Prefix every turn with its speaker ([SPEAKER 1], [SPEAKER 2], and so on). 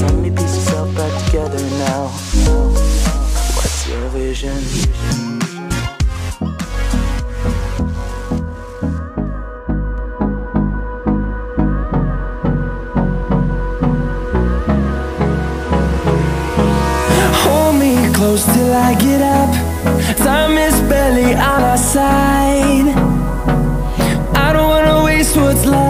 [SPEAKER 1] Suddenly piece yourself back together now. What's your vision?
[SPEAKER 2] Hold me close till I get up. Time is barely on our side. I don't wanna waste what's left